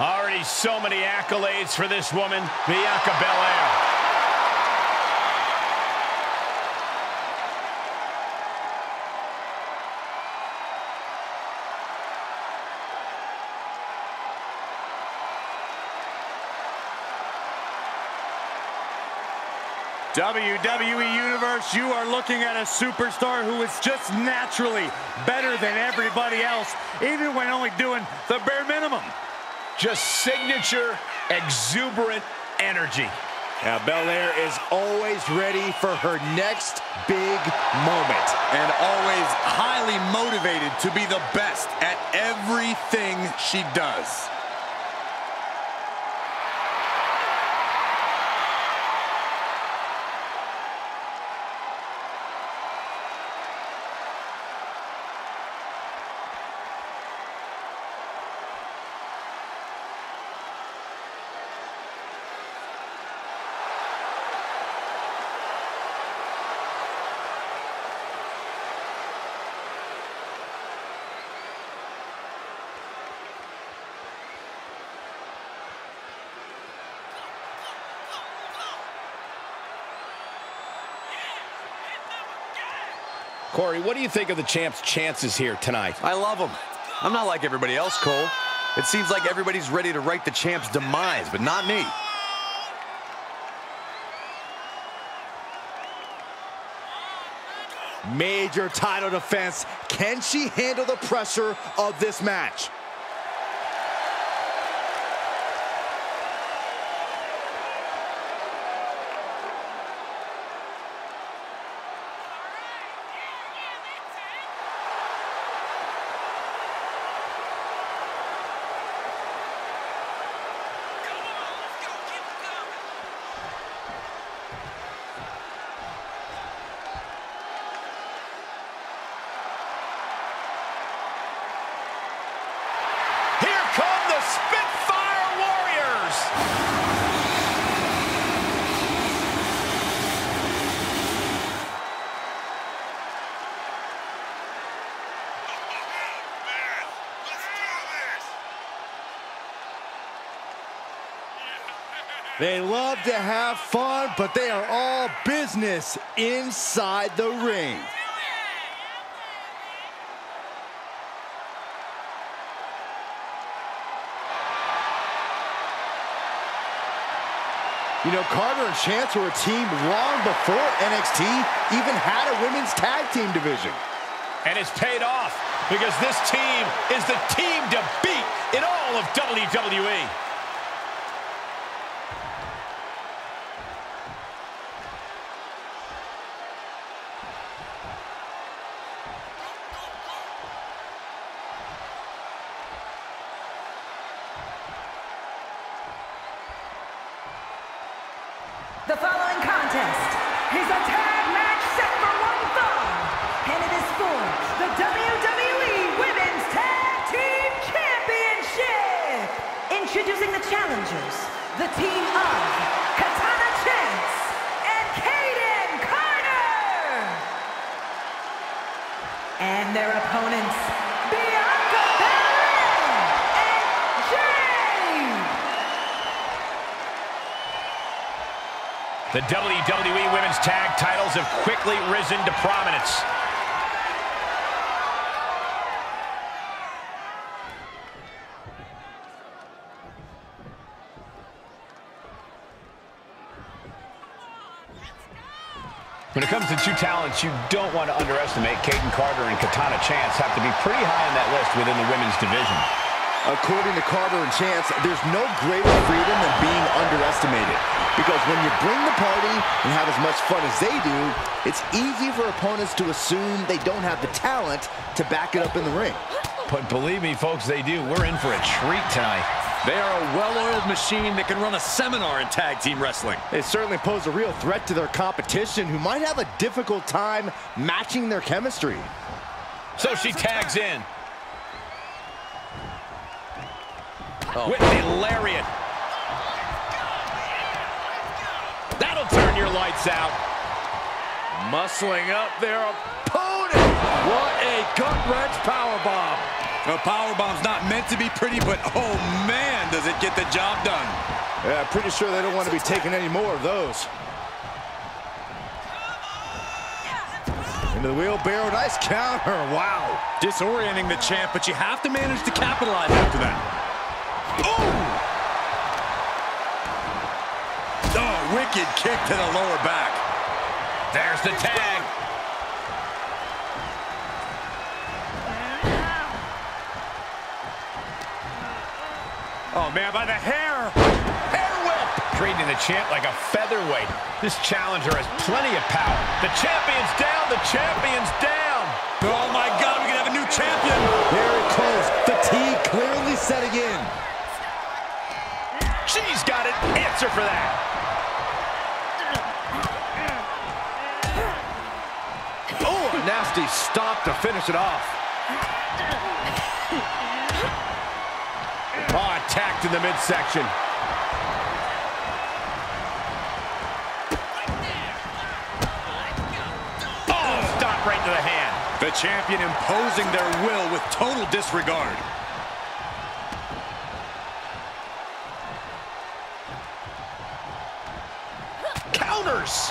Already so many accolades for this woman, Bianca Belair. WWE Universe, you are looking at a superstar who is just naturally better than everybody else, even when only doing the bare minimum. Just signature, exuberant energy. Now, Belair is always ready for her next big moment. And always highly motivated to be the best at everything she does. Corey, what do you think of the champ's chances here tonight? I love him. I'm not like everybody else, Cole. It seems like everybody's ready to write the champ's demise, but not me. Major title defense. Can she handle the pressure of this match? Here come the Spitfire Warriors! They love to have fun, but they are all business inside the ring. You know, Carter and Chance were a team long before NXT even had a women's tag team division. And it's paid off because this team is the team to beat in all of. WWE. The following contest is a tag match set for one fall, and it is for the WWE Women's Tag Team Championship. Introducing the challengers, the team of Katana Chance and Kayden Carter. And their opponents, The WWE Women's Tag titles have quickly risen to prominence. When it comes to two talents you don't want to underestimate, Kayden Carter and Katana Chance have to be pretty high on that list within the women's division. According to Carter and Chance, there's no greater freedom than being underestimated. Because when you bring the party and have as much fun as they do, it's easy for opponents to assume they don't have the talent to back it up in the ring. But believe me, folks, they do. We're in for a treat tonight. They are a well-oiled machine that can run a seminar in tag team wrestling. They certainly pose a real threat to their competition who might have a difficult time matching their chemistry. So she tags in. Oh. With the lariat. That'll turn your lights out. Muscling up their opponent. What a gut-wrench powerbomb. A powerbomb's not meant to be pretty, but oh man, does it get the job done. Yeah, pretty sure they don't want to be taking any more of those. Into the wheelbarrow, nice counter, wow. Disorienting the champ, but you have to manage to capitalize after that. Oh! Oh, wicked kick to the lower back. There's the tag. Oh, man, by the hair. Hair whip. Treating the champ like a featherweight. This challenger has plenty of power. The champion's down. The champion's down. Oh, my God, we can have a new champion. It goes. Fatigue clearly setting in. She's got an answer for that. Oh, a nasty stop to finish it off. Oh, attacked in the midsection. Oh, stop right to the hand. The champion imposing their will with total disregard. Counters.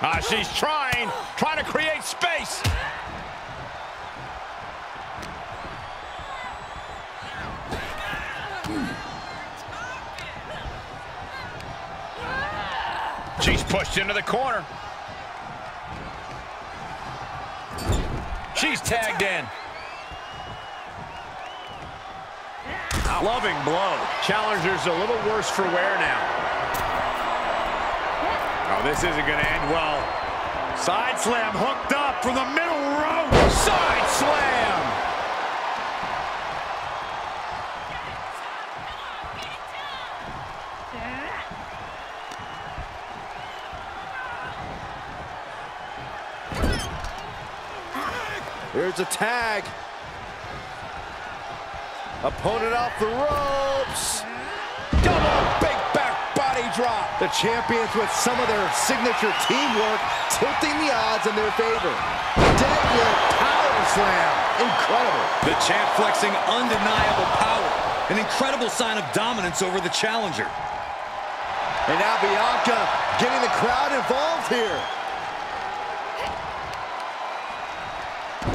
Ah, she's trying, trying to create space. She's pushed into the corner. She's tagged in. Loving blow. Challenger's a little worse for wear now. Oh, this isn't going to end well. Side slam hooked up from the middle row. Side slam. Here's a tag. Opponent off the ropes. Double big back body drop. The champions with some of their signature teamwork tilting the odds in their favor. Deadlift power slam. Incredible. The champ flexing undeniable power. An incredible sign of dominance over the challenger. And now Bianca getting the crowd involved here.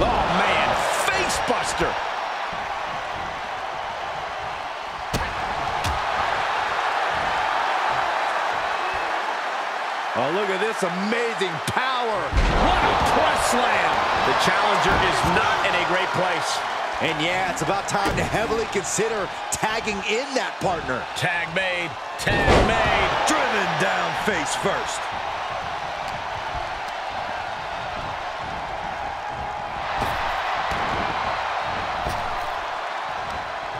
Oh, man. Face look at this amazing power. What a press slam. The challenger is not in a great place. And yeah, it's about time to heavily consider tagging in that partner. Tag made. Tag made. Driven down face first.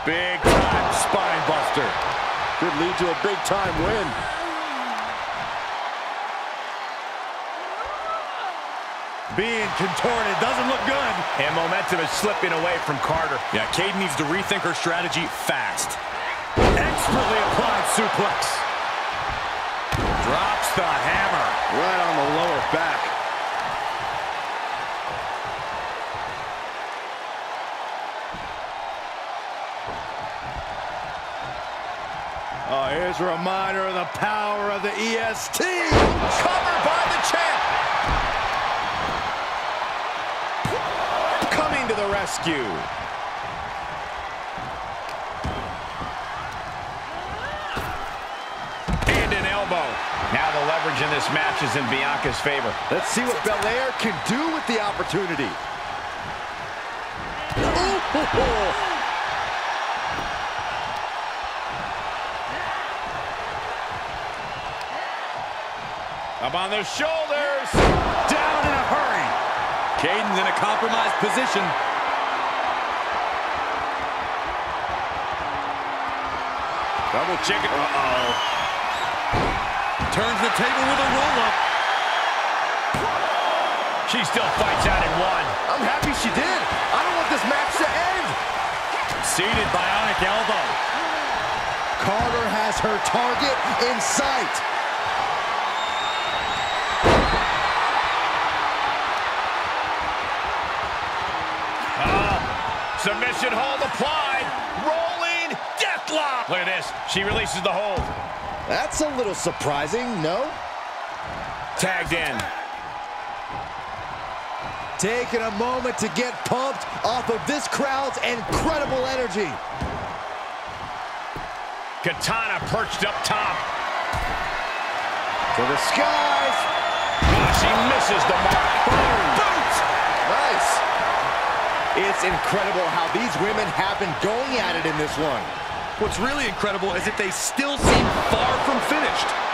Big time spine buster. Could lead to a big time win. Being contorted doesn't look good. And momentum is slipping away from Carter. Yeah, Kate needs to rethink her strategy fast. Expertly applied suplex. Drops the hammer. Right on the lower back. Oh, here's a reminder of the power of the EST. Covered by the champ. Rescue. And an elbow. Now the leverage in this match is in Bianca's favor. Let's see what Belair can do with the opportunity. Ooh. Up on the shoulders. Down in a hurry. Kayden's in a compromised position. Double chicken. Uh-oh. Turns the table with a roll-up. She still fights out in one. I'm happy she did. I don't want this match to end. Seated bionic elbow. Carter has her target in sight. Oh, submission hold applied. Look at this. She releases the hold. That's a little surprising, no? Tagged in. Taking a moment to get pumped off of this crowd's incredible energy. Katana perched up top. To the skies. Oh, she misses the mark. Boom. Nice. It's incredible how these women have been going at it in this one. What's really incredible is that they still seem far from finished.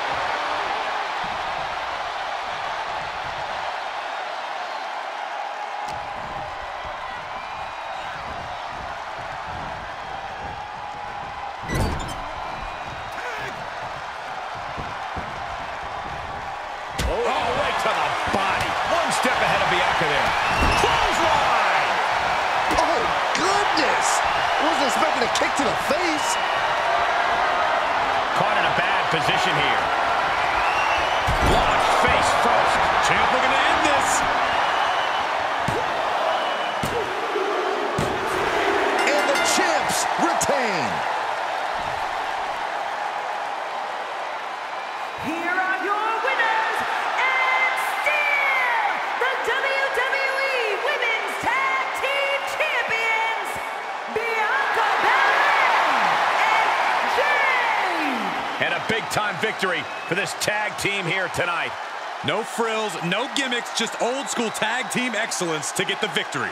To the face. Caught in a bad position here. Big-time victory for this tag team here tonight. No frills, no gimmicks, just old school tag team excellence to get the victory.